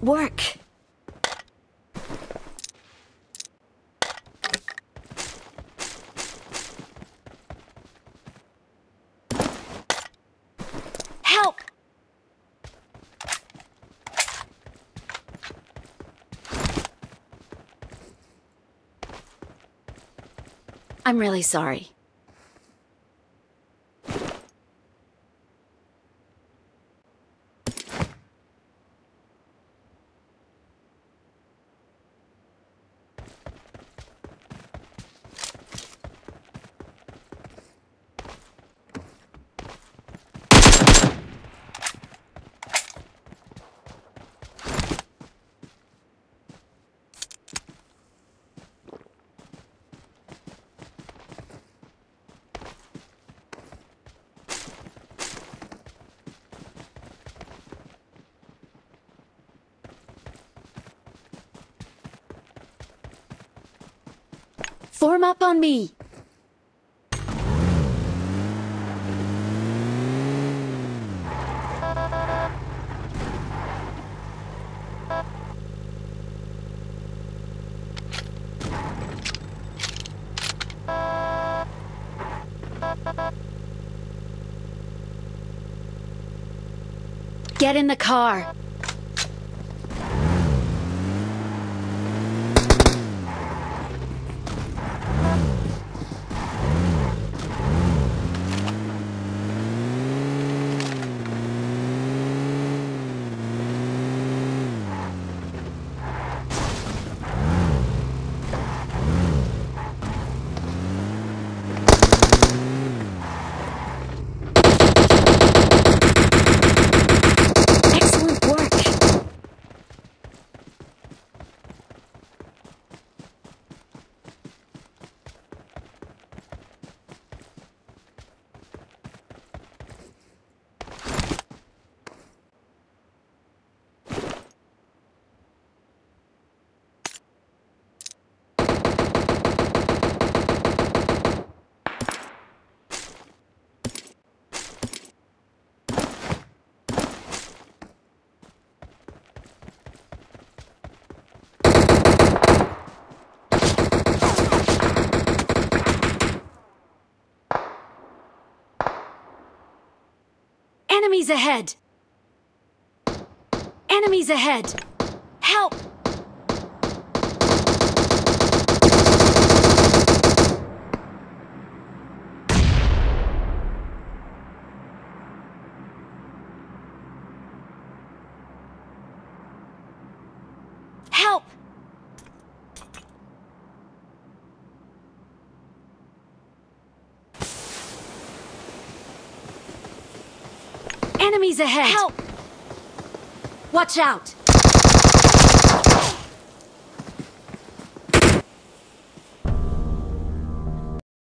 Excellent work. Help! I'm really sorry. Form up on me. Get in the car. Excellent work. Enemies ahead! Enemies ahead! Help! Help! Enemies ahead! Help! Watch out!